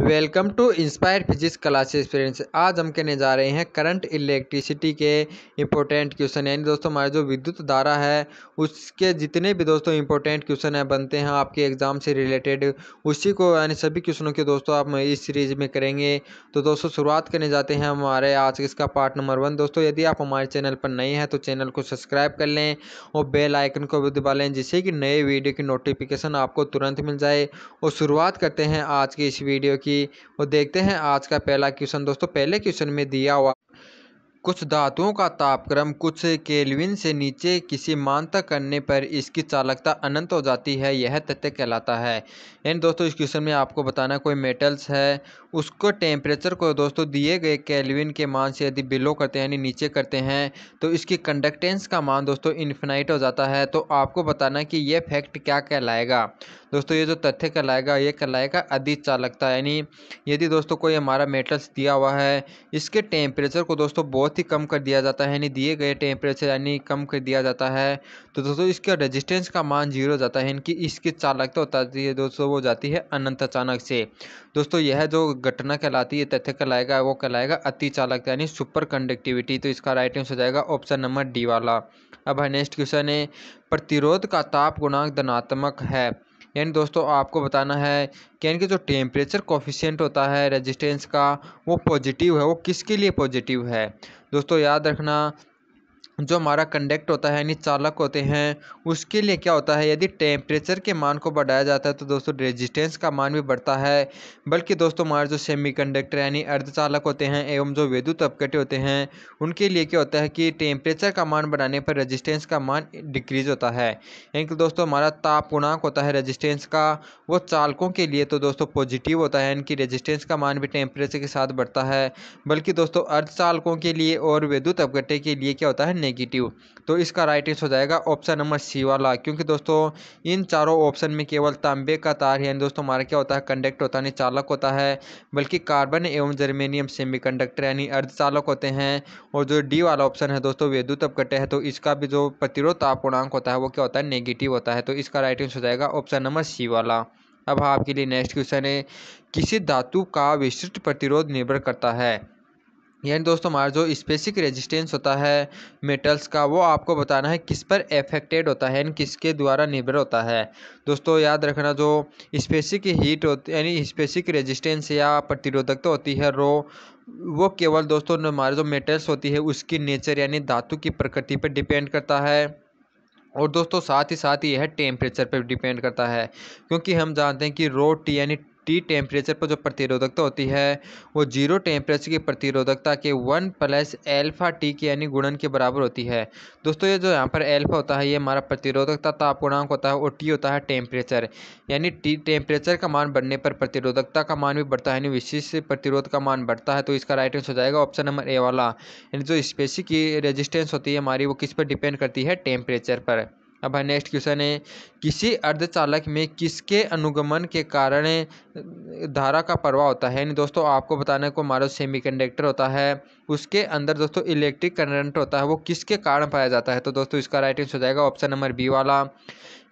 Welcome to inspire physics classes friends. आज हम कहने जा रहे हैं करंट इलेक्ट्रिसिटी के इंपॉर्टेंट क्वेश्चन यानी दोस्तों, हमारे जो विद्युत धारा है, उसके जितने भी दोस्तों इंपॉर्टेंट क्वेश्चन है, बनते हैं आपके एग्ज़ाम से रिलेटेड उसी को यानी सभी क्वेश्चनों के दोस्तों आप इस सीरीज़ में करेंगे। तो दोस्तों, शुरुआत करने जाते हैं हमारे आज इसका पार्ट नंबर वन दोस्तों, यदि आप हमारे चैनल पर नए हैं तो चैनल को सब्सक्राइब कर लें और बेल आइकन को भी दबा लें, जिससे कि नए वीडियो की नोटिफिकेशन आपको तुरंत मिल जाए। और शुरुआत करते हैं आज की इस वीडियो की। और देखते हैं आज का पहला क्वेश्चन। दोस्तों, पहले क्वेश्चन में दिया हुआ कुछ धातुओं का तापक्रम कुछ केल्विन से नीचे किसी मान तक करने पर इसकी चालकता अनंत हो जाती है, यह तथ्य कहलाता है। यानी दोस्तों, इस क्वेश्चन में आपको बताना कोई मेटल्स है, उसको टेम्परेचर को दोस्तों दिए गए केल्विन के मान से यदि बिलो करते हैं, यानी नीचे करते हैं तो इसकी कंडक्टेंस का मान दोस्तों इन्फिनाइट हो जाता है। तो आपको बताना कि यह फैक्ट क्या कहलाएगा। दोस्तों, ये जो तथ्य कहलाएगा, ये कहलाएगा अधिक चालकता यानी यदि दोस्तों कोई हमारा मेटल्स दिया हुआ है, इसके टेम्परेचर को दोस्तों बहुत ही कम कर दिया जाता है। यानी दिए गए टेम्परेचर यानी कम कर दिया जाता है तो दोस्तों इसका रेजिस्टेंस का मान ज़ीरो जाता है। इनकी इसकी चालकता होती है दोस्तों, वो जाती है अनंत अचानक से। दोस्तों, यह जो घटना कहलाती है, तथ्य कहलाएगा, वो कहलाएगा अति चालकता यानी सुपर कंडक्टिविटी तो इसका राइट आंसर हो जाएगा ऑप्शन नंबर डी वाला। अब है नेक्स्ट क्वेश्चन है, प्रतिरोध का ताप गुणांक धनात्मक है। यानी दोस्तों, आपको बताना है कि यानी कि जो टेम्परेचर कोफिशियंट होता है रेजिस्टेंस का, वो पॉजिटिव है, वो किसके लिए पॉजिटिव है? दोस्तों, याद रखना जो हमारा कंडक्ट होता है, यानी चालक होते हैं, उसके लिए क्या होता है? यदि टेम्परेचर के मान को बढ़ाया जाता है तो दोस्तों रेजिस्टेंस का मान भी बढ़ता है। बल्कि दोस्तों हमारे जो सेमी कंडक्टर यानी अर्धचालक होते हैं, एवं जो विद्युत अपकटे होते हैं, उनके लिए क्या होता है कि टेम्परेचर का मान बढ़ाने पर रजिस्टेंस का मान डिक्रीज होता है। यानी कि दोस्तों हमारा ताप गुणांक होता है रजिस्टेंस का, वो चालकों के लिए तो दोस्तों पॉजिटिव होता है इनकी रेजिस्टेंस का मान भी टेम्परेचर के साथ बढ़ता है। बल्कि दोस्तों अर्धचालकों के लिए और विद्युत अपघटे के लिए क्या होता है? नेगेटिव तो इसका राइट आंसर हो जाएगा ऑप्शन नंबर सी वाला। क्योंकि दोस्तों, इन चारों ऑप्शन में केवल तांबे का तार यानी दोस्तों हमारा क्या होता है? कंडक्ट होता है चालक होता है। बल्कि कार्बन एवं जर्मेनियम सेमीकंडक्टर यानी अर्धचालक होते हैं। और जो डी वाला ऑप्शन है दोस्तों, विद्युत अपकटे है तो इसका भी जो प्रतिरोध ताप पूर्णांक होता है, वो क्या होता है? नेगेटिव होता है। तो इसका राइट आंसर हो जाएगा ऑप्शन नंबर सी वाला। अब आपके लिए नेक्स्ट क्वेश्चन है, किसी धातु का विशिष्ट प्रतिरोध निर्भर करता है? यानी दोस्तों, हमारा जो स्पेसिक रेजिस्टेंस होता है मेटल्स का, वो आपको बताना है किस पर एफेक्टेड होता है, यानी किसके द्वारा निर्भर होता है। दोस्तों, याद रखना जो स्पेसिक हीट होती, यानी स्पेसिक रेजिस्टेंस या प्रतिरोधकता होती है रो वो केवल दोस्तों हमारे जो मेटल्स होती है, उसकी नेचर यानी धातु की प्रकृति पर डिपेंड करता है। और दोस्तों, साथ ही साथ यह टेम्परेचर पर डिपेंड करता है, क्योंकि हम जानते हैं कि रो टी यानी टी टेम्परेचर पर जो प्रतिरोधकता होती है, वो ज़ीरो टेम्परेचर की प्रतिरोधकता के वन प्लस एल्फा टी के यानी गुणन के बराबर होती है। दोस्तों, ये जो यहाँ पर एल्फा होता है, ये हमारा प्रतिरोधकता ताप गुणांक होता है, और टी होता है टेम्परेचर। यानी टी टेम्परेचर का मान बढ़ने पर प्रतिरोधकता का मान भी बढ़ता है, यानी विशिष्ट प्रतिरोध का मान बढ़ता है तो इसका राइट आंसर हो जाएगा ऑप्शन नंबर ए वाला। यानी जो स्पेसिक रेजिस्टेंस होती है हमारी, वो किस पर डिपेंड करती है टेम्परेचर पर। अब है नेक्स्ट क्वेश्चन है, किसी अर्धचालक में किसके अनुगमन के कारण, धारा का प्रवाह होता है? यानी दोस्तों, आपको बताना को हमारा सेमीकंडक्टर होता है, उसके अंदर दोस्तों इलेक्ट्रिक करंट होता है, वो किसके कारण पाया जाता है? तो दोस्तों, इसका राइट आंसर हो जाएगा ऑप्शन नंबर बी वाला।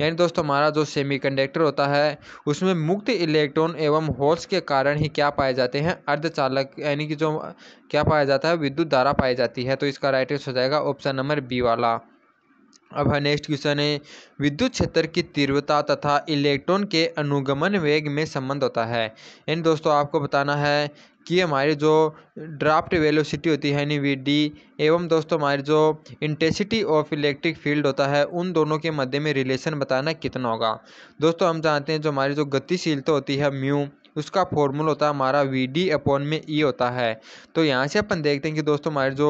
यानी दोस्तों, हमारा जो सेमीकंडक्टर होता है, उसमें मुक्त इलेक्ट्रॉन एवं होल्स के कारण ही क्या पाए जाते हैं? अर्धचालक, यानी कि जो क्या पाया जाता है? विद्युत धारा पाई जाती है। तो इसका राइट आंसर हो जाएगा ऑप्शन नंबर बी वाला। अब है नेक्स्ट क्वेश्चन है, विद्युत क्षेत्र की तीव्रता तथा इलेक्ट्रॉन के अनुगमन वेग में संबंध होता है। यानी दोस्तों, आपको बताना है कि हमारी जो ड्राफ्ट वेलोसिटी होती है, यानी वी डी एवं दोस्तों हमारी जो इंटेंसिटी ऑफ़ इलेक्ट्रिक फ़ील्ड होता है, उन दोनों के मध्य में रिलेशन बताना कितना होगा। दोस्तों, हम जानते हैं जो हमारी जो गतिशीलता होती है म्यू उसका फॉर्मूला होता है, हमारा वी डी अपॉन में ई e होता है। तो यहाँ से अपन देखते हैं कि दोस्तों हमारे जो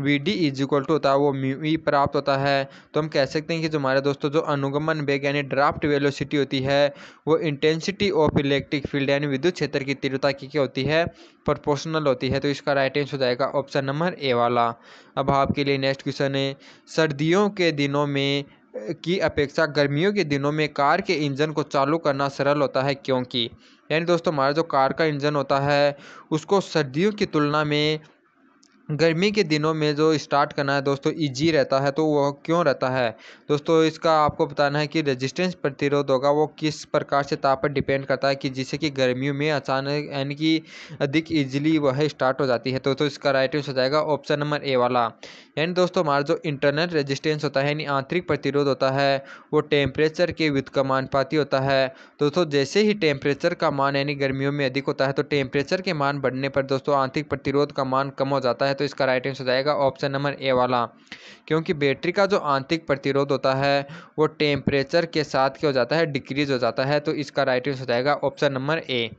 V D is equal to होता है वो म्यू ई e प्राप्त होता है। तो हम कह सकते हैं कि जो हमारे दोस्तों, जो अनुगमन वेग यानी ड्राफ्ट वेलोसिटी होती है, वो इंटेंसिटी ऑफ़ इलेक्ट्रिक फ़ील्ड यानी विद्युत क्षेत्र की तीव्रता की क्या होती है? प्रोपोर्शनल होती है। तो इसका राइट आंसर हो जाएगा ऑप्शन नंबर ए वाला। अब आपके लिए नेक्स्ट क्वेश्चन है। सर्दियों के दिनों में की अपेक्षा गर्मियों के दिनों में कार के इंजन को चालू करना सरल होता है क्योंकि? यानी दोस्तों, हमारा जो कार का इंजन होता है, उसको सर्दियों की तुलना में गर्मी के दिनों में जो स्टार्ट करना है दोस्तों इजी रहता है तो वह क्यों रहता है? दोस्तों इसका आपको बताना है कि रेजिस्टेंस प्रतिरोध होगा वो किस प्रकार से ताप पर डिपेंड करता है कि जिससे कि गर्मियों में अचानक यानी कि अधिक इजीली वह स्टार्ट हो जाती है। तो, तो इसका राइट आंसर हो जाएगा ऑप्शन नंबर ए वाला। यानी दोस्तों हमारा जो इंटरनल रेजिस्टेंस होता है यानी आंतरिक प्रतिरोध होता है वो टेम्परेचर के व्युत्कमानुपाती होता है। दोस्तों जैसे ही टेम्परेचर का मान यानी गर्मियों में अधिक होता है तो टेम्परेचर के मान बढ़ने पर दोस्तों आंतरिक प्रतिरोध का मान कम हो जाता है। तो इसका राइट आंसर जाएगा ऑप्शन नंबर ए वाला। क्योंकि बैटरी का जो आंतरिक प्रतिरोध होता है, वो टेम्परेचर के साथ क्या हो जाता है डिक्रीज हो जाता है तो इसका राइट आंसर जाएगा ऑप्शन नंबर ए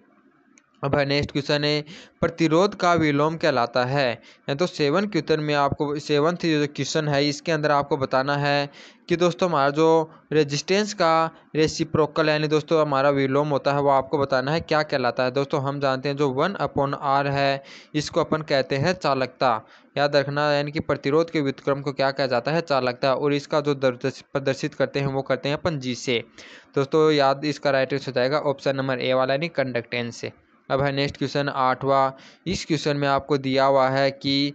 अब है नेक्स्ट क्वेश्चन है, प्रतिरोध का विलोम कहलाता है? तो सेवन क्वेश्चन में आपको सेवन्थ जो क्वेश्चन है, इसके अंदर आपको बताना है कि दोस्तों हमारा जो रेजिस्टेंस का रेसिप्रोकल यानी दोस्तों हमारा विलोम होता है, वो आपको बताना है क्या कहलाता है। दोस्तों हम जानते हैं जो वन अपॉन आर है, इसको अपन कहते हैं चालकता। याद रखना यानी कि प्रतिरोध के व्युतक्रम को क्या कहा जाता है? चालकता। और इसका जो प्रदर्शित करते हैं, वो करते हैं अपन जी से। दोस्तों याद इसका राइट हो जाएगा ऑप्शन नंबर ए वाला यानी कंडक्टेंस से। अब है नेक्स्ट क्वेश्चन आठवां। इस क्वेश्चन में आपको दिया हुआ है कि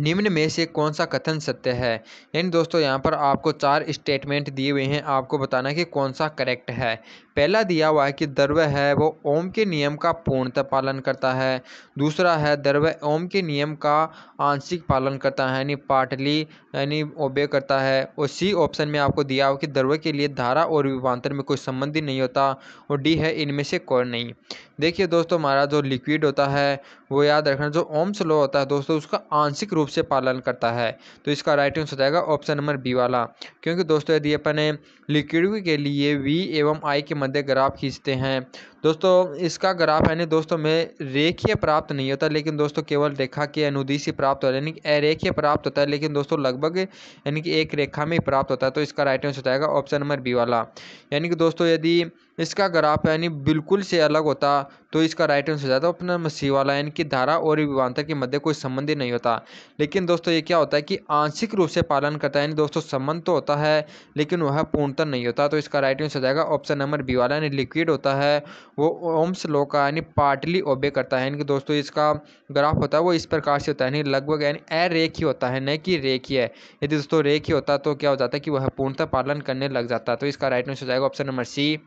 निम्न में से कौन सा कथन सत्य है? यानी दोस्तों, यहाँ पर आपको चार स्टेटमेंट दिए हुए हैं। आपको बताना कि कौन सा करेक्ट है। पहला दिया हुआ है कि द्रव्य है, वो ओम के नियम का पूर्णतः पालन करता है। दूसरा है, द्रव्य ओम के नियम का आंशिक पालन करता है, यानी पार्टली यानी ओबे करता है। और सी ऑप्शन में आपको दिया हुआ कि द्रव्य के लिए धारा और विभांतर में कोई संबंध ही नहीं होता और डी है, इनमें से कोई नहीं। देखिए दोस्तों, हमारा जो लिक्विड होता है, वो याद रखना, जो ओम स्लो होता है दोस्तों, उसका आंशिक रूप से पालन करता है। तो इसका राइट आंसर हो जाएगा ऑप्शन नंबर बी वाला। क्योंकि दोस्तों, यदि अपने लिक्विड के लिए वी एवं आई के मध्य ग्राफ खींचते हैं। दोस्तों, इसका ग्राफ यानी दोस्तों, में रेखीय प्राप्त नहीं होता, लेकिन दोस्तों, केवल रेखा के अनुदी से प्राप्त होता है। यानी कि अरेखीय प्राप्त होता है, लेकिन दोस्तों, लगभग यानी कि एक रेखा में ही प्राप्त होता है तो इसका राइट आंसर हो जाएगा ऑप्शन नंबर बी वाला। यानी कि दोस्तों, यदि इसका ग्राफ यानी बिल्कुल से अलग होता तो इसका राइट आंसर हो जाता अपना मसीह वाला। यानी कि धारा और विवांतर के मध्य कोई संबंध ही नहीं होता। लेकिन दोस्तों, ये क्या होता है कि आंशिक रूप से पालन करता है। यानी दोस्तों, संबंध तो होता है, लेकिन वह पूर्णतः नहीं होता तो इसका राइट आंसर हो जाएगा ऑप्शन नंबर बी वाला। यानी लिक्विड होता है वो ओम्स लो का यानी पार्टली ओबे करता है। यानी कि दोस्तों, इसका ग्राफ होता है, वो इस प्रकार से होता है। यानी लगभग यानी अरेखी होता है, न कि रेखी है। यदि दोस्तों रेखी होता तो क्या हो जाता है कि वह पूर्णतः पालन करने लग जाता। है तो इसका राइट आंसर हो जाएगा ऑप्शन नंबर सी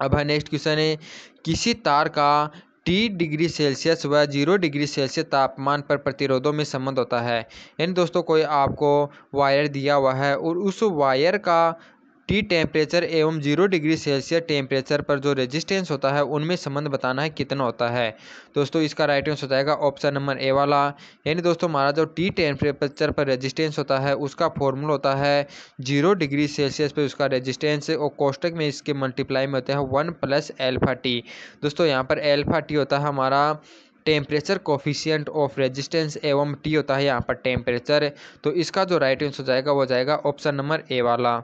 अब है नेक्स्ट क्वेश्चन है, किसी तार का टी डिग्री सेल्सियस व ज़ीरो डिग्री सेल्सियस तापमान पर प्रतिरोधों में संबंध होता है। यानी दोस्तों, कोई आपको वायर दिया हुआ है और उस वायर का टी टेम्परेचर एवं ज़ीरो डिग्री सेल्सियस टेम्परेचर पर जो रेजिस्टेंस होता है, उनमें संबंध बताना है कितना होता है। दोस्तों, इसका राइट आंसर हो जाएगा ऑप्शन नंबर ए वाला। यानी दोस्तों, हमारा जो टी टेम्परेचर पर रेजिस्टेंस होता है, उसका फॉर्मूला होता है ज़ीरो डिग्री सेल्सियस पर उसका रेजिस्टेंस और कोष्टक में इसके मल्टीप्लाई में होते हैं वन प्लस एल्फा टी दोस्तों, यहाँ पर एल्फा टी होता है हमारा टेम्परेचर कोफिशियंट ऑफ़ रेजिस्टेंस एवं टी होता है यहाँ पर टेम्परेचर। तो इसका जो राइट आंसर हो जाएगा, वो जाएगा ऑप्शन नंबर ए वाला।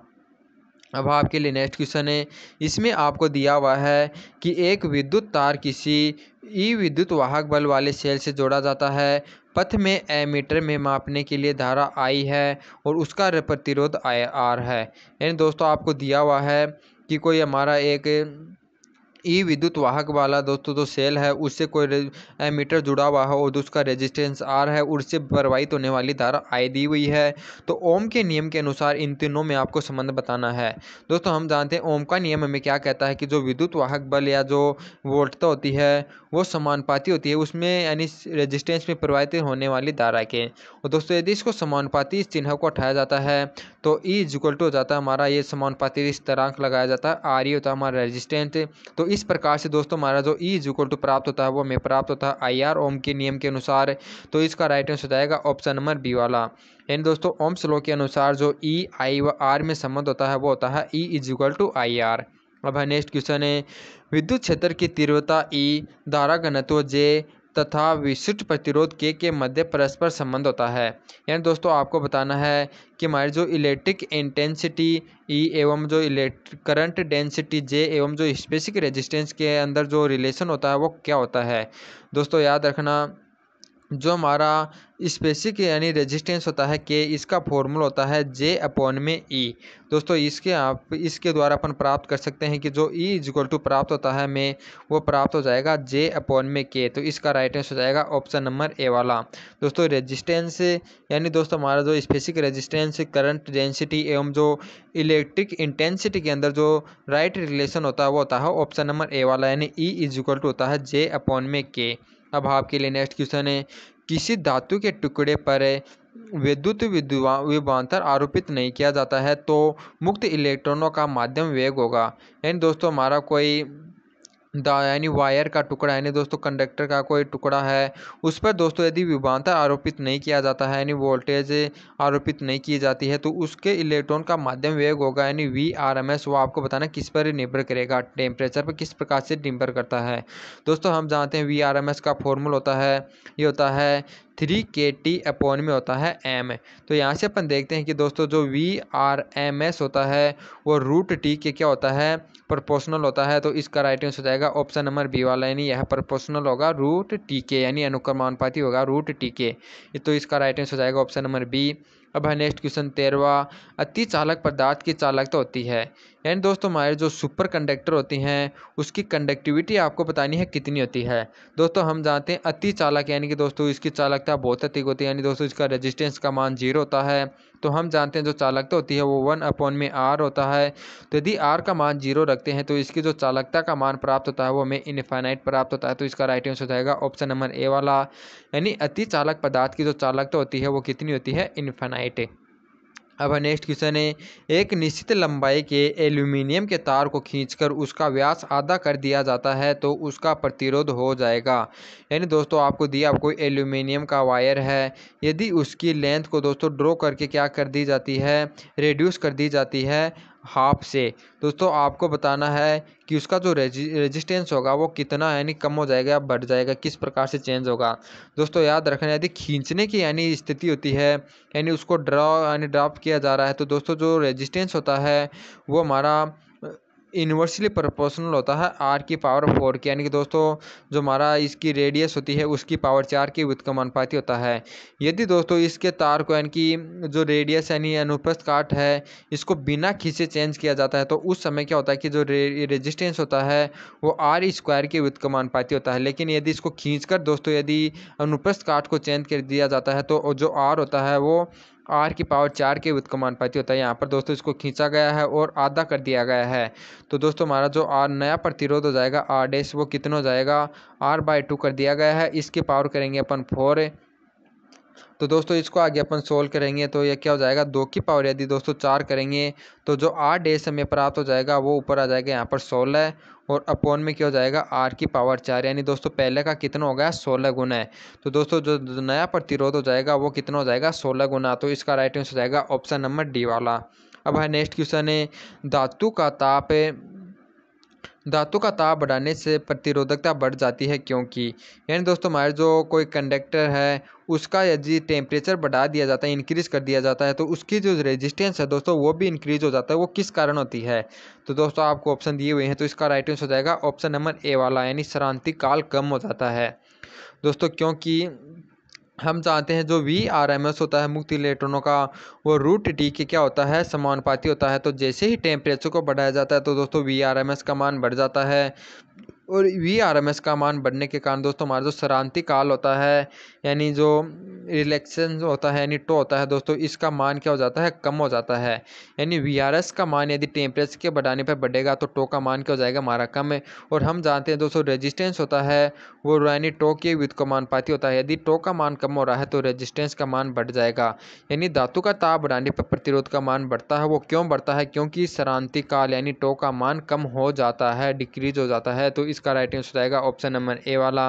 अब आपके लिए नेक्स्ट क्वेश्चन है। इसमें आपको दिया हुआ है कि एक विद्युत तार किसी ई विद्युत वाहक बल वाले सेल से जोड़ा जाता है। पथ में एमीटर में मापने के लिए धारा आई है और उसका प्रतिरोध आई आर है। यानी दोस्तों, आपको दिया हुआ है कि कोई हमारा एक ई विद्युत वाहक वाला दोस्तों, जो सेल है, उससे कोई एमीटर जुड़ा हुआ है और उसका रेजिस्टेंस आर है, उससे प्रवाहित होने वाली धारा आई दी हुई है। तो ओम के नियम के अनुसार इन तीनों में आपको संबंध बताना है। दोस्तों, हम जानते हैं ओम का नियम हमें क्या कहता है कि जो विद्युत वाहक बल या जो वोल्टता होती है, वो समानुपाती होती है, उसमें यानी रेजिस्टेंस में प्रवाहित होने वाली धारा के। और दोस्तों, यदि इसको समानुपाती इस चिन्ह को उठाया जाता है तो ई इक्वल टू हो जाता है हमारा ये समानुपाती स्थिरांक लगाया जाता है आर ई होता है हमारा रेजिस्टेंस तो इस प्रकार से दोस्तों हमारा जो ई इक्वल टू प्राप्त होता है वो हमें प्राप्त होता है आई आर ओम के नियम के अनुसार तो इसका राइट आंसर हो जाएगा ऑप्शन नंबर बी वाला। यानी दोस्तों ओम स्लो के अनुसार जो ई आई व आर में संबंध होता है वो होता है E is to I R अब नेक्स्ट क्वेश्चन है, विद्युत क्षेत्र की तीव्रता ई धारा घनत्व जे तथा विशिष्ट प्रतिरोध के के मध्य परस्पर संबंध होता है। यानी दोस्तों, आपको बताना है कि हमारी जो इलेक्ट्रिक इंटेंसिटी ई एवं जो इलेक्ट्रिक करंट डेंसिटी जे एवं जो स्पेसिक रेजिस्टेंस के अंदर जो रिलेशन होता है, वो क्या होता है? दोस्तों, याद रखना जो हमारा स्पेसिक यानी रेजिस्टेंस होता है के इसका फॉर्मूला होता है जे अपॉन में ई दोस्तों, इसके आप, इसके द्वारा अपन प्राप्त कर सकते हैं कि जो ई इज़ इक्वल टू प्राप्त होता है में, वो प्राप्त हो जाएगा जे अपॉन में के तो इसका राइट आंसर हो जाएगा ऑप्शन नंबर ए वाला। दोस्तों रेजिस्टेंस यानी दोस्तों, हमारा जो स्पेसिक रेजिस्टेंस करंट डेंसिटी एवं जो इलेक्ट्रिक इंटेंसिटी के अंदर जो राइट रिलेशन होता है, वो होता है ऑप्शन नंबर ए वाला। यानी ई इज़ इक्वल टू होता है जे अपॉन में के अब आपके लिए नेक्स्ट क्वेश्चन है, किसी धातु के टुकड़े पर विद्युत विभांतर आरोपित नहीं किया जाता है तो मुक्त इलेक्ट्रॉनों का माध्यम वेग होगा। यानी दोस्तों, हमारा कोई यानी वायर का टुकड़ा, यानी दोस्तों कंडक्टर का कोई टुकड़ा है, उस पर दोस्तों यदि विभानता आरोपित नहीं किया जाता है, यानी वोल्टेज आरोपित नहीं की जाती है तो उसके इलेक्ट्रॉन का माध्यम वेग होगा, यानी वी आर एम एस वो आपको बताना किस पर निर्भर करेगा टेम्परेचर पर किस प्रकार से निर्भर करता है। दोस्तों हम जानते हैं वी आर एम एस का फॉर्मूल होता है, ये होता है थ्री के टी अपॉन में होता है एम। तो यहाँ से अपन देखते हैं कि दोस्तों जो वी आर एम एस होता है, वो रूट टी के क्या होता है? प्रोपोर्शनल होता है तो इसका राइट आंसर हो जाएगा ऑप्शन नंबर बी वाला, यानी यह प्रोपोर्शनल होगा रूट टी के, यानी अनुक्रमानुपाती होगा रूट टी के। तो इसका राइट आंसर हो जाएगा ऑप्शन नंबर बी अब है नेक्स्ट क्वेश्चन तेरवा। अति चालक पदार्थ की चालकता होती है। यानी दोस्तों, हमारे जो सुपर कंडक्टर होती हैं, उसकी कंडक्टिविटी आपको बतानी है कितनी होती है। दोस्तों, हम जानते हैं अति चालक, यानी कि दोस्तों, इसकी चालकता बहुत अधिक होती है, यानी दोस्तों, इसका रेजिस्टेंस का मान ज़ीरो होता है। तो हम जानते हैं जो चालकता होती है, वो वन अपॉन में आर होता है। तो यदि आर का मान ज़ीरो रखते हैं तो इसकी जो चालकता का मान प्राप्त होता है, वो हमें इनफाइनाइट प्राप्त होता है। तो इसका राइट आंसर हो जाएगा ऑप्शन नंबर ए वाला। यानी अति चालक पदार्थ की जो चालकता होती है, वो कितनी होती है? इनफाइनाइट अब नेक्स्ट क्वेश्चन है, एक निश्चित लंबाई के एल्यूमिनियम के तार को खींचकर उसका व्यास आधा कर दिया जाता है तो उसका प्रतिरोध हो जाएगा। यानी दोस्तों, आपको दिया आपको एल्यूमिनियम का वायर है। यदि उसकी लेंथ को दोस्तों ड्रॉ करके क्या कर दी जाती है? रिड्यूस कर दी जाती है। हाफ़ से। दोस्तों, आपको बताना है कि उसका जो रेजिस्टेंस होगा, वो कितना, यानी कम हो जाएगा या बढ़ जाएगा, किस प्रकार से चेंज होगा। दोस्तों, याद रखना, यदि खींचने की, यानी स्थिति होती है, यानी उसको ड्रॉ यानी ड्राफ्ट किया जा रहा है तो दोस्तों, जो रेजिस्टेंस होता है, वो हमारा इन्वर्सली प्रोपोर्शनल होता है आर की पावर फोर की। यानी कि दोस्तों जो हमारा इसकी रेडियस होती है उसकी पावर चार की व्युत्क्रमानुपाती होता है। यदि दोस्तों इसके तार को यानी कि जो रेडियस यानी अनुप्रस्थ काट है इसको बिना खींचे चेंज किया जाता है तो उस समय क्या होता है कि जो रे, रेजिस्टेंस होता है वो आर स्क्वायर की व्युत्क्रमानुपाती होता है। लेकिन यदि इसको खींच दोस्तों यदि अनुप्रस्थ काट को चेंज कर दिया जाता है तो जो आर होता है वो आर की पावर चार के उत्कमान पति होता है। यहाँ पर दोस्तों इसको खींचा गया है और आधा कर दिया गया है। तो दोस्तों हमारा जो आर नया प्रतिरोध हो जाएगा, आर डैश वो कितना हो जाएगा? आर बाय टू कर दिया गया है। इसकी पावर करेंगे अपन फोर। तो दोस्तों, इसको आगे अपन सोल्व करेंगे तो ये क्या हो जाएगा? दो की पावर यदि दोस्तों चार करेंगे तो जो आर डेस हमें प्राप्त हो जाएगा, वो ऊपर आ जाएगा यहाँ पर सोलह और अपोन में क्या हो जाएगा? आर की पावर चार, यानी दोस्तों पहले का कितना हो गया? सोलह गुना है। तो दोस्तों, जो नया प्रतिरोध हो जाएगा, वो कितना हो जाएगा? सोलह गुना तो इसका राइट आंसर हो जाएगा ऑप्शन नंबर डी वाला। अब है नेक्स्ट क्वेश्चन है, धातु का ताप धातु का ताप बढ़ाने से प्रतिरोधकता बढ़ जाती है क्योंकि, यानी दोस्तों हमारे जो कोई कंडक्टर है, उसका यदि टेम्परेचर बढ़ा दिया जाता है इंक्रीज कर दिया जाता है तो उसकी जो रेजिस्टेंस है दोस्तों, वो भी इंक्रीज हो जाता है। वो किस कारण होती है? तो दोस्तों आपको ऑप्शन दिए हुए हैं तो इसका राइट आंसर हो जाएगा ऑप्शन नंबर ए वाला, यानी श्रांति काल कम हो जाता है। दोस्तों क्योंकि हम जानते हैं जो वी आर एम एस होता है, मुक्त इलेक्ट्रॉनों का, वो रूट डी के क्या होता है? समानुपाती होता है। तो जैसे ही टेम्परेचर को बढ़ाया जाता है तो दोस्तों वी आर एम एस का मान बढ़ जाता है। और वी आर एम एस का मान बढ़ने के कारण दोस्तों, हमारा जो सरांति काल होता है, यानी जो रिलेक्शन होता है, यानी टो होता है दोस्तों, इसका मान क्या हो जाता है? कम हो जाता है। यानी वी आर एस का मान यदि टेम्परेचर के बढ़ाने पर बढ़ेगा तो टो का मान क्या हो जाएगा? हमारा कम है। और हम जानते हैं दोस्तों रेजिस्टेंस होता है, वो यानी टो के विद को मान पाती होता है। यदि टो का मान कम हो रहा है तो रेजिस्टेंस का मान बढ़ जाएगा। यानी धातु का ताप बढ़ाने पर प्रतिरोध का मान बढ़ता है। वो क्यों बढ़ता है? क्योंकि सरांति काल, यानी टो का मान कम हो जाता है डिक्रीज हो जाता है तो इसका राइट आंसर आएगा ऑप्शन नंबर ए वाला।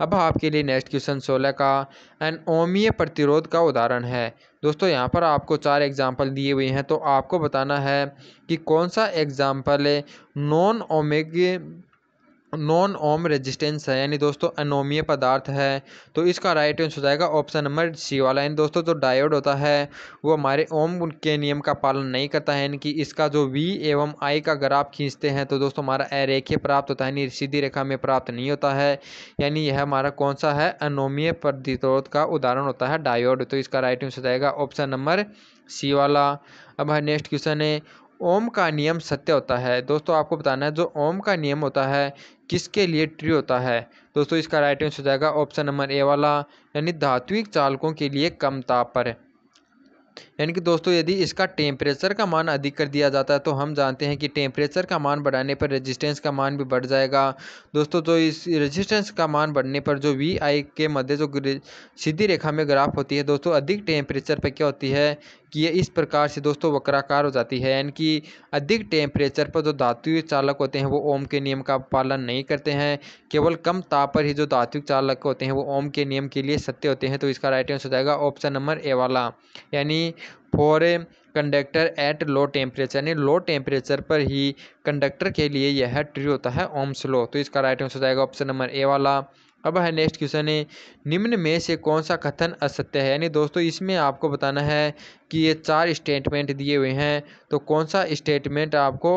अब आपके लिए नेक्स्ट क्वेश्चन सोलह का, एन ओमीय प्रतिरोध का उदाहरण है। दोस्तों, यहाँ पर आपको चार एग्ज़ाम्पल दिए हुए हैं तो आपको बताना है कि कौन सा example non ohmic non ohm resistance है, यानी दोस्तों अनोमीय पदार्थ है। तो इसका राइट आंसर हो जाएगा ऑप्शन नंबर सी वाला। यानी दोस्तों जो डायोड होता है, वो हमारे ओम के नियम का पालन नहीं करता है, यानी कि इसका जो वी एवं आई का ग्राफ खींचते हैं तो दोस्तों हमारा अरेखीय प्राप्त होता है, यानी सीधी रेखा में प्राप्त नहीं होता है। यानी यह हमारा कौन सा है? अनोमीय प्रतिरोध का उदाहरण होता है डायोड तो इसका राइट आंसर हो जाएगा ऑप्शन नंबर सी वाला। अब है नेक्स्ट क्वेश्चन है ओम का नियम सत्य होता है। दोस्तों, आपको बताना है, जो ओम का नियम होता है, किसके लिए ट्री होता है? दोस्तों, इसका राइट आंसर हो जाएगा ऑप्शन नंबर ए वाला, यानी धात्विक चालकों के लिए कम ताप पर। यानी कि दोस्तों, यदि इसका टेम्परेचर का मान अधिक कर दिया जाता है तो हम जानते हैं कि टेम्परेचर का मान बढ़ाने पर रेजिस्टेंस का मान भी बढ़ जाएगा। दोस्तों जो इस रेजिस्टेंस का मान बढ़ने पर जो वी आई के मध्य जो सीधी रेखा में ग्राफ होती है, दोस्तों, अधिक टेम्परेचर पर क्या होती है कि ये इस प्रकार से, दोस्तों, वक्राकार हो जाती है। यानी कि अधिक टेम्परेचर पर जो धात्विक चालक होते हैं, वो ओम के नियम का पालन नहीं करते हैं। केवल कम ताप पर ही जो धात्विक चालक होते हैं, वो ओम के नियम के लिए सत्य होते हैं तो इसका राइट आंसर हो जाएगा ऑप्शन नंबर ए वाला। यानी for a conductor at low temperature यानी लो टेम्परेचर पर ही कंडक्टर के लिए यह ट्री होता है ओम स्लो तो इसका राइट आंसर हो जाएगा ऑप्शन नंबर ए वाला। अब है नेक्स्ट क्वेश्चन है निम्न में से कौन सा कथन असत्य है? यानी दोस्तों, इसमें आपको बताना है कि ये चार स्टेटमेंट दिए हुए हैं तो कौन सा स्टेटमेंट आपको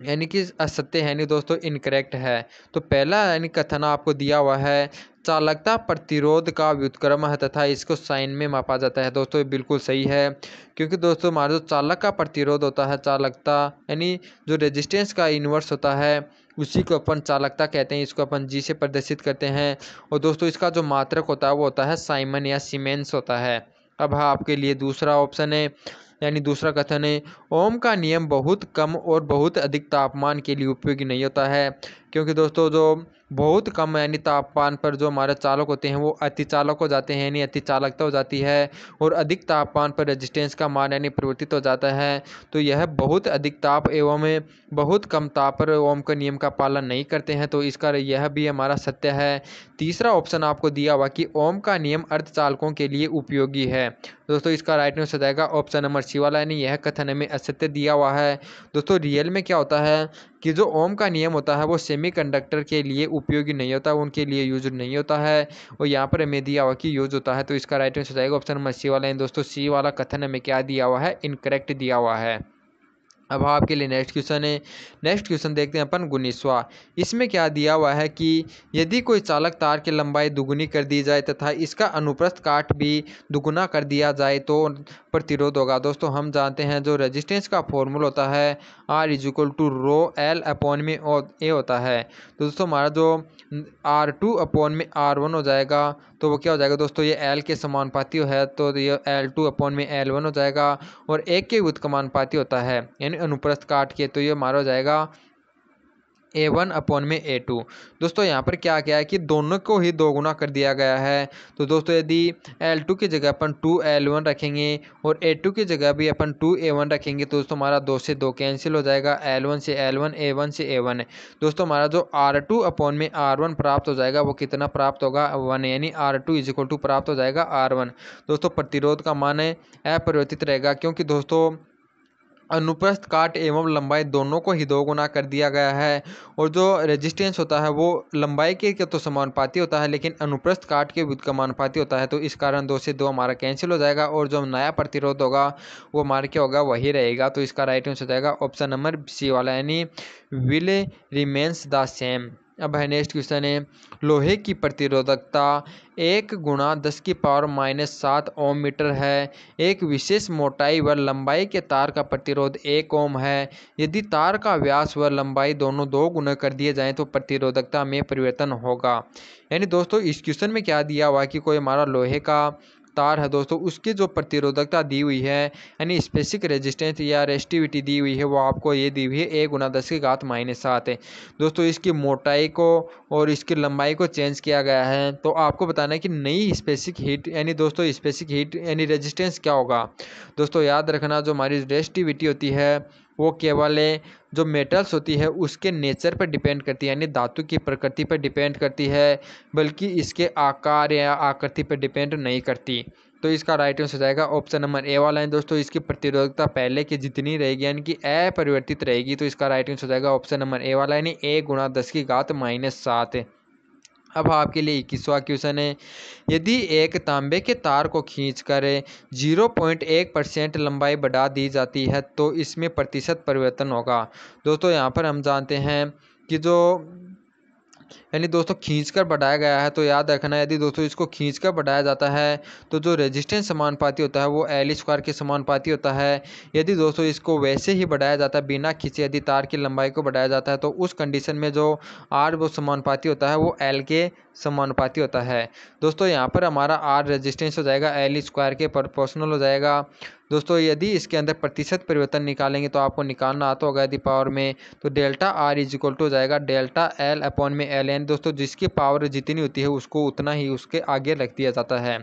यानी कि असत्य है यानी दोस्तों इनकरेक्ट है। तो पहला यानी कथन आपको दिया हुआ है, चालकता प्रतिरोध का व्युत्क्रम है तथा इसको साइन में मापा जाता है। दोस्तों, ये बिल्कुल सही है, क्योंकि दोस्तों हमारा जो चालक का प्रतिरोध होता है, चालकता यानी जो रेजिस्टेंस का इन्वर्स होता है, उसी को अपन चालकता कहते हैं, इसको अपन जी से प्रदर्शित करते हैं। और दोस्तों इसका जो मात्रक होता है, वो होता है साइमन या सीमेंस होता है। अब हाँ आपके लिए दूसरा ऑप्शन है यानी दूसरा कथन है, ओम का नियम बहुत कम और बहुत अधिक तापमान के लिए उपयोगी नहीं होता है। क्योंकि दोस्तों जो बहुत कम यानी तापमान पर जो हमारे चालक होते हैं, वो अति चालक हो जाते हैं, यानी अति चालकता हो जाती है और अधिक तापमान पर रेजिस्टेंस का मान यानी परिवर्तित हो जाता है। तो यह बहुत अधिक ताप एवं बहुत कम ताप पर ओम के नियम का पालन नहीं करते हैं तो इसका यह भी हमारा सत्य है। तीसरा ऑप्शन आपको दिया हुआ कि ओम का नियम अर्धचालकों के लिए उपयोगी है। दोस्तों, इसका राइट आंसर जाएगा ऑप्शन नंबर सी वाला, यानी यह कथन में असत्य दिया हुआ है। दोस्तों रियल में क्या होता है? कि जो ओम का नियम होता है वो सेमीकंडक्टर के लिए उपयोगी नहीं होता, उनके लिए यूज़ नहीं होता है। और यहाँ पर हमें दिया हुआ कि यूज़ होता है तो इसका राइट आंसर जाएगा ऑप्शन नंबर सी वाला। दोस्तों सी वाला कथन हमें क्या दिया हुआ है? इनकरेक्ट दिया हुआ है। अब आपके लिए नेक्स्ट क्वेश्चन है। नेक्स्ट क्वेश्चन देखते हैं अपन उन्नीसवा इसमें क्या दिया हुआ है कि यदि कोई चालक तार की लंबाई दुगुनी कर दी जाए तथा इसका अनुप्रस्थ काट भी दुगुना कर दिया जाए तो प्रतिरोध होगा। दोस्तों, हम जानते हैं जो रेजिस्टेंस का फॉर्मूला होता है R is equal to rho L upon में ए होता है। तो दोस्तों, हमारा जो आर टू अपॉन में आर वन हो जाएगा तो वो क्या हो जाएगा दोस्तों, ये एल के समानुपाती है तो ये एल टू अपॉन में एल वन हो जाएगा और एक के व्युत्कमानुपाती होता है। यानी अनुप्रस्थ काट के तो ये हमारा हो जाएगा ए वन अपॉन में ए टू दोस्तों, यहाँ पर क्या क्या है कि दोनों को ही दो गुना कर दिया गया है। तो दोस्तों, यदि एल टू की जगह अपन टू एल वन रखेंगे और ए टू की जगह भी अपन टू ए वन रखेंगे तो दोस्तों, हमारा दो से दो कैंसिल हो जाएगा। एल वन से एल वन ए वन से ए वन दोस्तों, हमारा जो आर टू अपॉन में आर वन प्राप्त हो जाएगा, वो कितना प्राप्त होगा? वन यानी R two is equal to प्राप्त हो जाएगा आर वन दोस्तों, प्रतिरोध का मान है, अपरिवर्तित रहेगा, क्योंकि दोस्तों अनुप्रस्थ काट एवं लंबाई दोनों को ही दो गुना कर दिया गया है। और जो रेजिस्टेंस होता है, वो लंबाई के तो समानुपाती होता है, लेकिन अनुप्रस्थ काट के समानुपाती होता है तो इस कारण दो से दो हमारा कैंसिल हो जाएगा, और जो नया प्रतिरोध होगा, वो हमारे क्या होगा, वही रहेगा। तो इसका राइट आंसर हो जाएगा ऑप्शन नंबर सी वाला, यानी विल रिमेन्स द सेम अब है नेक्स्ट क्वेश्चन है, लोहे की प्रतिरोधकता एक गुणा दस की पावर माइनस सात ओम मीटर है। एक विशेष मोटाई व लंबाई के तार का प्रतिरोध एक ओम है। यदि तार का व्यास व लंबाई दोनों दो गुना कर दिए जाएँ तो प्रतिरोधकता में परिवर्तन होगा। यानी दोस्तों, इस क्वेश्चन में क्या दिया हुआ कि कोई हमारा लोहे का तार है दोस्तों। उसकी जो प्रतिरोधकता दी हुई है, यानी स्पेसिक रेजिस्टेंस या रेस्टिविटी दी हुई है, वो आपको ये दी हुई है एक गुना दस की घात माइनस सात है। दोस्तों, इसकी मोटाई को और इसकी लंबाई को चेंज किया गया है। तो आपको बताना है कि नई स्पेसिक हीट यानी दोस्तों स्पेसिक हीट यानी रेजिस्टेंस क्या होगा? दोस्तों, याद रखना जो हमारी रेस्टिविटी होती है वो केवल जो मेटल्स होती है, उसके नेचर पर डिपेंड करती है, यानी धातु की प्रकृति पर डिपेंड करती है, बल्कि इसके आकार या आकृति पर डिपेंड नहीं करती। तो इसका राइट आंसर हो जाएगा ऑप्शन नंबर ए वाला है दोस्तों, इसकी प्रतिरोधकता पहले की जितनी रहेगी, यानी कि अपरिवर्तित रहेगी तो इसका राइट आंसर हो जाएगा ऑप्शन नंबर ए वाला, यानी ए गुणा दस की घात माइनस सात। अब आपके लिए इक्कीसवा क्वेश्चन है। यदि एक तांबे के तार को खींच कर ज़ीरो पॉइंट एक परसेंट लंबाई बढ़ा दी जाती है तो इसमें प्रतिशत परिवर्तन होगा। दोस्तों, यहाँ पर हम जानते हैं कि जो यानी दोस्तों खींच कर बढ़ाया गया है तो याद रखना यदि दोस्तों इसको खींच कर बढ़ाया जाता है तो जो रेजिस्टेंस समानुपाती होता है, वो एल स्क्वायर के समानुपाती होता है। यदि दोस्तों इसको वैसे ही बढ़ाया जाता है, बिना खींचे यदि तार की लंबाई को बढ़ाया जाता है तो उस कंडीशन में जो आर वो समानुपाती होता है, वो एल के समानुपाती होता है। दोस्तों यहाँ पर हमारा आर रेजिस्टेंस हो जाएगा एल स्क्वायर के प्रोपोर्शनल हो जाएगा। दोस्तों यदि इसके अंदर प्रतिशत परिवर्तन निकालेंगे तो आपको निकालना आता होगा यदि पावर में तो delta R is equal to हो जाएगा डेल्टा एल अपॉन में एल एन दोस्तों, जिसकी पावर जितनी होती है, उसको उतना ही उसके आगे रख दिया जाता है।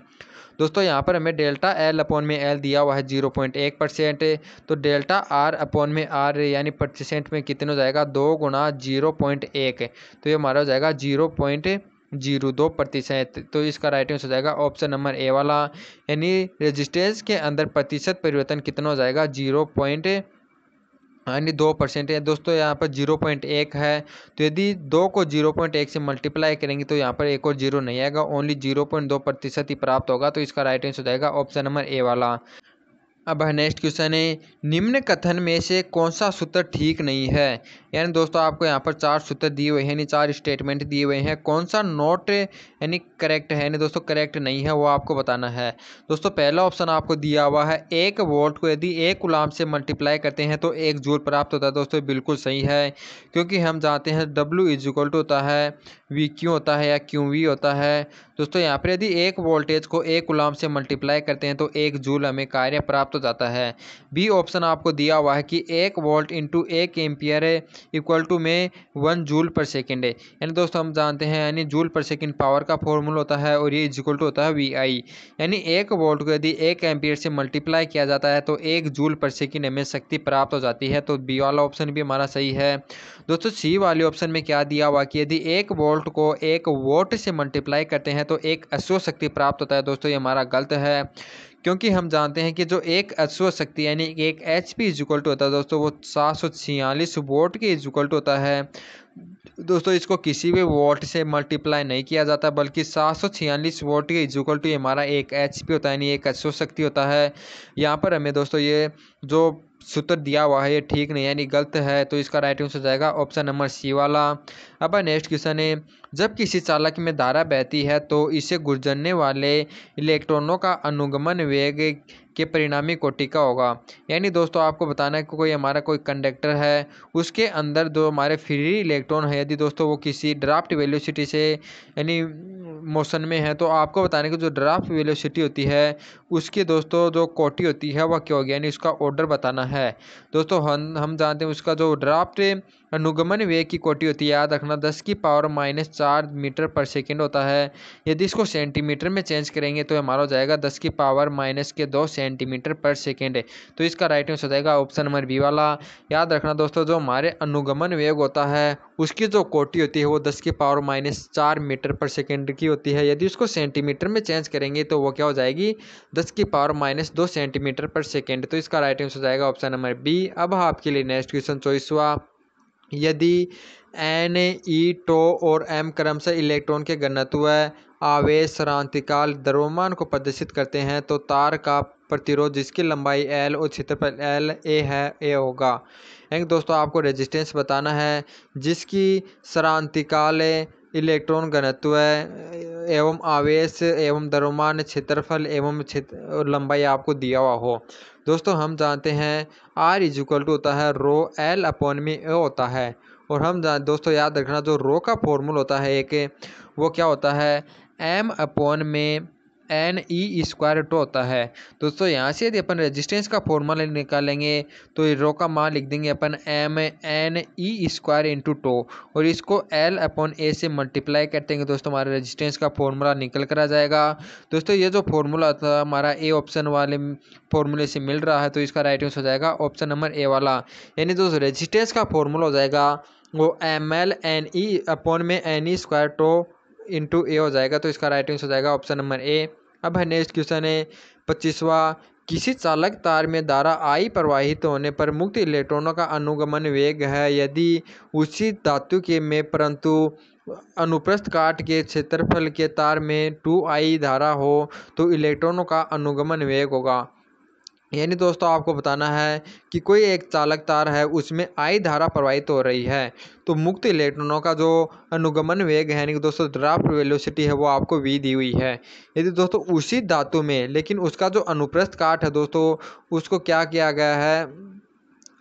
दोस्तों, यहाँ पर हमें डेल्टा एल अपॉन में एल दिया हुआ है ज़ीरो पॉइंट एक परसेंट तो डेल्टा आर अपॉन में आर यानी परसेंट में कितने हो जाएगा? दो गुना ज़ीरो पॉइंट एक। तो ये हमारा हो जाएगा ज़ीरो पॉइंट ज़ीरो दो प्रतिशत। तो इसका राइट आंसर हो जाएगा ऑप्शन नंबर ए वाला। यानी रेजिस्टेंस के अंदर प्रतिशत परिवर्तन कितना हो जाएगा? ज़ीरो पॉइंट यानी दो परसेंट है। दोस्तों, यहाँ पर ज़ीरो पॉइंट एक है। तो यदि दो को ज़ीरो पॉइंट एक से मल्टीप्लाई करेंगे तो यहाँ पर एक और ज़ीरो नहीं आएगा। ओनली ज़ीरो पॉइंट दो प्रतिशत ही प्राप्त होगा तो इसका राइट आंसर हो जाएगा ऑप्शन नंबर ए वाला। अब नेक्स्ट क्वेश्चन है, निम्न कथन में से कौन सा सूत्र ठीक नहीं है? यानी दोस्तों, आपको यहाँ पर चार सूत्र दिए हुए हैं, यानी चार स्टेटमेंट दिए हुए हैं। कौन सा नोट यानी करेक्ट है? यानी दोस्तों करेक्ट नहीं है, वो आपको बताना है। दोस्तों, पहला ऑप्शन आपको दिया हुआ है, एक वोल्ट को यदि एक गुलाम से मल्टीप्लाई करते हैं तो एक जूल प्राप्त होता है। दोस्तों बिल्कुल सही है, क्योंकि हम जानते हैं डब्ल्यू इज़ इक्वल टू होता है वी क्यू होता है, या क्यू वी होता है। दोस्तों, यहाँ पर यदि एक वोल्टेज को एक गुलाम से मल्टीप्लाई करते हैं तो एक जूल हमें कार्य प्राप्त हो जाता है। बी ऑप्शन आपको दिया हुआ है कि एक वोल्ट इंटू एक एम्पियर इक्वल टू में वन जूल पर सेकेंड है। यानी दोस्तों हम जानते हैं, यानी जूल पर सेकेंड पावर का फॉर्मूला होता है और ये इज़ इक्वल टू होता है वी आई यानी एक वोल्ट को यदि एक एम्पियर से मल्टीप्लाई किया जाता है तो एक जूल पर सेकेंड हमें शक्ति प्राप्त हो जाती है तो बी वाला ऑप्शन भी हमारा सही है। दोस्तों सी वाले ऑप्शन में क्या दिया हुआ कि यदि एक वोल्ट को एक वोट से मल्टीप्लाई करते हैं तो एक अश्व शक्ति प्राप्त होता है। दोस्तों ये हमारा गलत है। क्योंकि हम जानते हैं कि जो एक अश्व शक्ति, यानी एक एच पी इजुकल टू होता है, दोस्तों, वो सात सौ छियालीस वोट के इजुकल टू होता है। दोस्तों, इसको किसी भी वोट से मल्टीप्लाई नहीं किया जाता, बल्कि सात सौ छियालीस वोट के इजुकल टू हमारा एक एच पी होता है, यानी एक अश्व शक्ति होता है। यहाँ पर हमें, दोस्तों, ये जो सूत्र दिया हुआ है, ये ठीक नहीं यानी गलत है तो इसका राइट आंसर जाएगा ऑप्शन नंबर सी वाला। अब नेक्स्ट क्वेश्चन है, जब किसी चालक में धारा बहती है तो इसे गुजरने वाले इलेक्ट्रॉनों का अनुगमन वेग के परिणामी कोटिका होगा। यानी दोस्तों, आपको बताना है कि कोई हमारा कोई कंडक्टर है, उसके अंदर जो हमारे फ्री इलेक्ट्रॉन है। यदि दोस्तों, वो किसी ड्राफ्ट वेलोसिटी से, यानी मोशन में है तो आपको बताने की जो ड्राफ्ट वेलोसिटी होती है, उसकी दोस्तों जो कोटी होती है, वह क्या होगी? यानी उसका ऑर्डर बताना है। दोस्तों, हम हम जानते हैं उसका जो ड्राफ्ट अनुगमन वेग की कोटि होती है, याद रखना, दस की पावर माइनस चार मीटर पर सेकेंड होता है। यदि इसको सेंटीमीटर में चेंज करेंगे तो हमारा हो जाएगा दस की पावर माइनस के दो सेंटीमीटर पर सेकेंड तो इसका राइट आंसर हो जाएगा ऑप्शन नंबर बी वाला। याद रखना दोस्तों, जो हमारे अनुगमन वेग होता है, उसकी जो कोटि होती है, वो दस की पावर माइनस चार मीटर पर सेकेंड की होती है। यदि उसको सेंटीमीटर में चेंज करेंगे तो वो क्या हो जाएगी? दस की पावर माइनस दो सेंटीमीटर पर सेकेंड। तो इसका राइट आंसर हो जाएगा ऑप्शन नंबर बी अब आपके लिए नेक्स्ट क्वेश्चन चौबीसवा यदि एन ई टो और एम क्रम से इलेक्ट्रॉन के घनत्व, आवेश क्रांतिकाल द्रव्यमान को प्रदर्शित करते हैं तो तार का प्रतिरोध जिसकी लंबाई एल और क्षेत्रफल एल ए है ए होगा। यानी दोस्तों आपको रेजिस्टेंस बताना है। जिसकी श्रांतिकाल इलेक्ट्रॉन घनत्व एवं आवेश, एवं द्रव्यमान क्षेत्रफल, एवं क्षेत्र, लंबाई आपको दिया हुआ हो। दोस्तों, हम जानते हैं आर इज़ इक्वल टू होता है रो एल अपॉन में ए होता है। और हम जान, दोस्तों, याद रखना, जो रो का फॉर्मूला होता है, एक, वो क्या होता है? एम अपॉन में एन ई स्क्वायर टू होता है। दोस्तों, यहाँ से यदि अपन रेजिस्टेंस का फॉर्मूला निकालेंगे तो रो का मान लिख देंगे अपन M N E square into tau और इसको एल अपॉन ए से मल्टीप्लाई करते हैं दोस्तों, हमारे रेजिस्टेंस का फॉर्मूला निकल कर आ जाएगा। दोस्तों, ये जो फॉर्मूला था, हमारा ए ऑप्शन वाले फॉर्मूले से मिल रहा है तो इसका राइट आंसर हो जाएगा ऑप्शन नंबर ए वाला। यानी दोस्तों रेजिस्टेंस का फॉर्मूला हो जाएगा, वो M L N E upon में N E square tau into A हो जाएगा तो इसका राइट आंसर हो जाएगा ऑप्शन नंबर ए अब है नेक्स्ट क्वेश्चन है पच्चीसवा, किसी चालक तार में धारा आई प्रवाहित होने पर मुक्त इलेक्ट्रॉनों का अनुगमन वेग है, यदि उसी धातु के में परंतु अनुप्रस्थ काट के क्षेत्रफल के तार में टू आई धारा हो तो इलेक्ट्रॉनों का अनुगमन वेग होगा। यानी दोस्तों, आपको बताना है कि कोई एक चालक तार है, उसमें आई धारा प्रवाहित हो रही है। तो मुक्त इलेक्ट्रॉनों का जो अनुगमन वेग है, यानी कि दोस्तों, ड्राफ्ट वेलोसिटी है, वो आपको वी दी हुई है। यदि दोस्तों, उसी धातु में, लेकिन उसका जो अनुप्रस्थ काट है दोस्तों, उसको क्या किया गया है?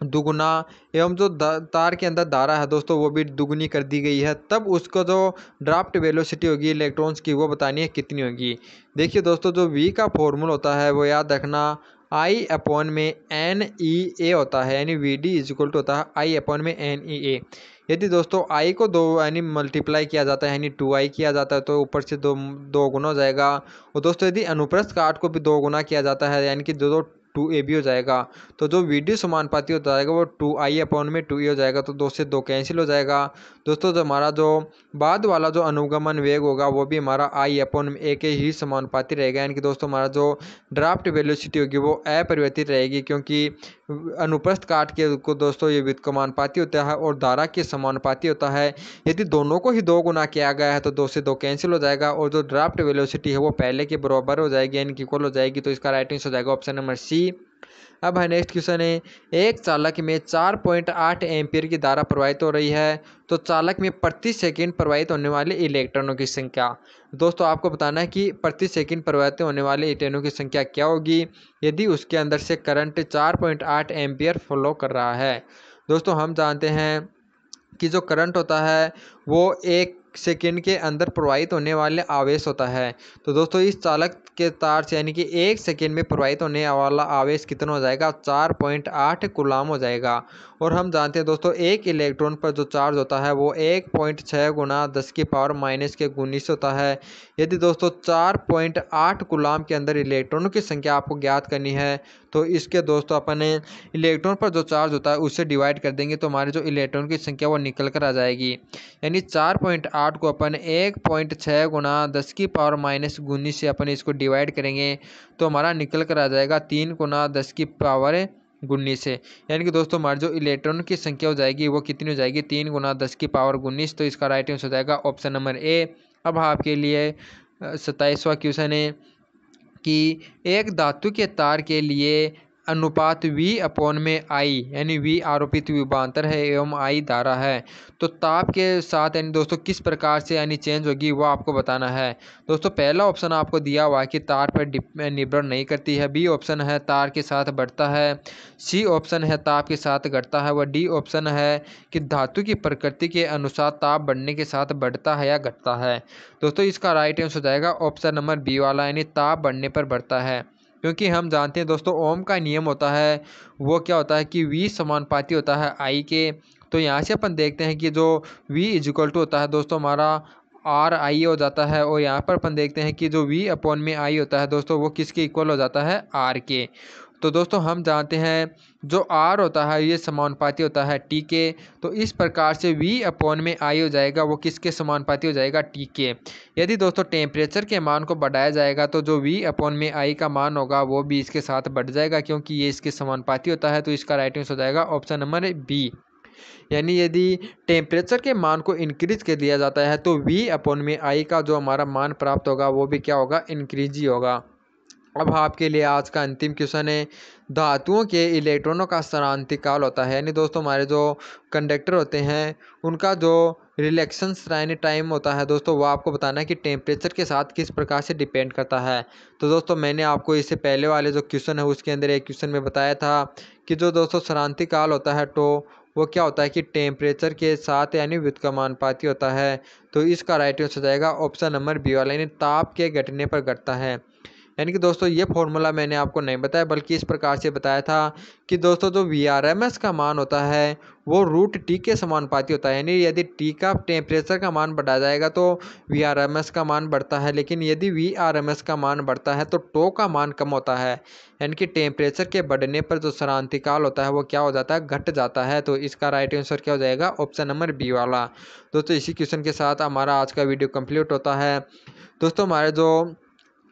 दुगुना एवं जो तार के अंदर धारा है दोस्तों, वो भी दुगुनी कर दी गई है। तब उसको जो ड्राफ्ट वेलोसिटी होगी इलेक्ट्रॉन्स की, वो बतानी है कितनी होगी। देखिए दोस्तों, जो वी का फॉर्मूला होता है, वो याद रखना आई अपॉन में एन ई ए होता है, यानी V D is equal to होता है आई अपॉन में एन ई ए यदि दोस्तों आई को दो, यानी मल्टीप्लाई किया जाता है, यानी टू आई किया जाता है तो ऊपर से दो दो गुना हो जाएगा। और दोस्तों यदि अनुप्रस्थ काट को भी दो गुना किया जाता है, यानी कि दो दो टू ए बी हो जाएगा। तो जो वीडियो समानुपाती हो जाएगा, वो टू आई अपॉन में टू ए हो जाएगा। तो दो से दो कैंसिल हो जाएगा। दोस्तों, जो हमारा जो बाद वाला जो अनुगमन वेग होगा, वो भी हमारा आई अपॉन में ए के ही समानुपाती रहेगा। यानी कि दोस्तों, हमारा जो ड्राफ्ट वेलोसिटी होगी, वो अपरिवर्तित रहेगी, क्योंकि अनुप्रस्थ काट के को दोस्तों ये वित्कमानुपाती होता है और धारा के समानुपाती होता है। यदि दोनों को ही दो गुना किया गया है तो दो से दो कैंसिल हो जाएगा और जो ड्राफ्ट वेलोसिटी है वो पहले के बराबर हो जाएगी, यानी कि इक्वल हो जाएगी तो इसका राइट आंसर हो जाएगा ऑप्शन नंबर सी अब है नेक्स्ट क्वेश्चन है एक चालक में चार पॉइंट आठ एम्पियर की धारा प्रवाहित हो रही है तो चालक में प्रति सेकंड प्रवाहित होने वाले इलेक्ट्रॉनों की संख्या। दोस्तों, आपको बताना है कि प्रति सेकंड प्रवाहित होने वाले इलेक्ट्रॉनों की संख्या क्या होगी, यदि उसके अंदर से करंट चार पॉइंट आठ फ्लो कर रहा है। दोस्तों, हम जानते हैं कि जो करंट होता है, वो एक सेकेंड के अंदर प्रवाहित होने वाले आवेश होता है। तो दोस्तों, इस चालक के तार से यानी कि एक सेकेंड में प्रवाहित होने वाला आवेश कितना हो जाएगा? चार पॉइंट आठ गुलाम हो जाएगा। और हम जानते हैं दोस्तों, एक इलेक्ट्रॉन पर जो चार्ज होता है, वो एक पॉइंट छः गुना दस की पावर माइनस के उन्नीस होता है। यदि दोस्तों, चार पॉइंट आठ गुलाम के अंदर इलेक्ट्रॉनों की संख्या आपको ज्ञात करनी है तो इसके दोस्तों अपन इलेक्ट्रॉन पर जो चार्ज होता है उससे डिवाइड कर देंगे तो हमारे जो इलेक्ट्रॉन की संख्या, वो निकल कर आ जाएगी। यानी चार पॉइंट आठ को अपन एक पॉइंट छः गुना दस की पावर माइनस उन्नीस से अपन इसको डिवाइड करेंगे तो हमारा निकल कर आ जाएगा तीन गुना दस की पावर उन्नीस से। यानी कि दोस्तों, हमारी जो इलेक्ट्रॉन की संख्या हो जाएगी, वो कितनी हो जाएगी? तीन गुना दस की पावर उन्नीस तो इसका राइट आंसर हो जाएगा ऑप्शन नंबर ए अब आपके लिए सत्ताईसवा क्वेश्चन है कि एक धातु के तार के लिए अनुपात वी अपॉन में आई यानी वी आरोपित विभांतर है एवं आई धारा है। तो ताप के साथ, यानी दोस्तों, किस प्रकार से, यानी चेंज होगी, वो आपको बताना है। दोस्तों, पहला ऑप्शन आपको दिया हुआ है कि तार पर निर्भर नहीं करती है। बी ऑप्शन है, तार के साथ बढ़ता है। सी ऑप्शन है, ताप के साथ घटता है। व डी ऑप्शन है कि धातु की प्रकृति के अनुसार ताप बढ़ने के साथ बढ़ता है या घटता है। दोस्तों, इसका राइट आंसर हो जाएगा ऑप्शन नंबर बी वाला, यानी ताप बढ़ने पर बढ़ता है। क्योंकि हम जानते हैं दोस्तों, ओम का नियम होता है, वो क्या होता है कि वी समानुपाती होता है आई के। तो यहाँ से अपन देखते हैं कि जो वी इज़ इक्वल टू होता है दोस्तों, हमारा आर आई हो जाता है और यहाँ पर अपन देखते हैं कि जो वी अपॉन में आई होता है दोस्तों, वो किसके इक्वल हो जाता है आर के। तो दोस्तों, हम जानते हैं जो आर होता है, ये समानुपाती होता है टी के। तो इस प्रकार से वी अपॉन में आई हो जाएगा, वो किसके समानुपाती हो जाएगा? टी के। यदि दोस्तों टेम्परेचर के मान को बढ़ाया जाएगा तो जो वी अपॉन में आई का मान होगा, वो भी इसके साथ बढ़ जाएगा, क्योंकि ये इसके समानुपाती होता है तो इसका राइट आंसर हो जाएगा ऑप्शन नंबर बी यानी यदि टेम्परेचर के मान को इंक्रीज कर दिया जाता है तो वी अपॉन में आई का जो हमारा मान प्राप्त होगा, वो भी क्या होगा? इंक्रीज ही होगा। अब आपके लिए आज का अंतिम क्वेश्चन है, धातुओं के इलेक्ट्रॉनों का शरांति काल होता है। यानी दोस्तों, हमारे जो कंडक्टर होते हैं, उनका जो रिलेक्शन यानी टाइम होता है, दोस्तों, वो आपको बताना है कि टेम्परेचर के साथ किस प्रकार से डिपेंड करता है। तो दोस्तों, मैंने आपको इससे पहले वाले जो क्वेश्चन है, उसके अंदर एक क्वेश्चन में बताया था कि जो दोस्तों शरांति काल होता है तो वो क्या होता है कि टेम्परेचर के साथ यानी व्युत्क्रमानुपाती होता है। तो इसका राइट आंसर हो जाएगा ऑप्शन नंबर बी वाला, यानी ताप के घटने पर घटता है। यानी कि दोस्तों, ये फॉर्मूला मैंने आपको नहीं बताया, बल्कि इस प्रकार से बताया था कि दोस्तों, जो वी आर एम एस का मान होता है, वो रूट टी के समानुपाती होता है। यानी यदि टी का टेम्परेचर का मान बढ़ा जाएगा तो वी आर एम एस का मान बढ़ता है, लेकिन यदि वी आर एम एस का मान बढ़ता है तो टो का मान कम होता है। यानी कि टेम्परेचर के बढ़ने पर जो शरांतिकाल होता है, वो क्या हो जाता है? घट जाता है। तो इसका राइट आंसर क्या हो जाएगा? ऑप्शन नंबर बी वाला। दोस्तों, इसी क्वेश्चन के साथ हमारा आज का वीडियो कंप्लीट होता है। दोस्तों, हमारे जो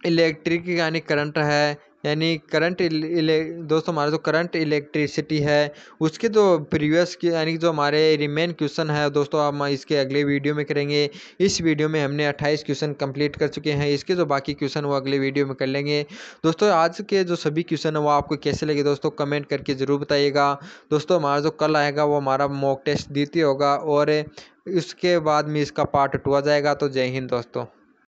इलेक्ट्रिक यानी करंट है, यानी करंट इले दोस्तों हमारा जो करंट इलेक्ट्रिसिटी है, उसके जो प्रीवियस यानी जो हमारे रिमेन क्वेश्चन है, दोस्तों हम इसके अगले वीडियो में करेंगे। इस वीडियो में हमने 28 क्वेश्चन कंप्लीट कर चुके हैं, इसके जो बाकी क्वेश्चन वो अगले वीडियो में कर लेंगे। दोस्तों आज के जो सभी क्वेश्चन है वो आपको कैसे लगे, दोस्तों कमेंट करके ज़रूर बताइएगा। दोस्तों हमारा जो कल आएगा वो हमारा मॉक टेस्ट द्वितीय होगा और उसके बाद में इसका पार्ट टू आ जाएगा तो जय हिंद दोस्तों।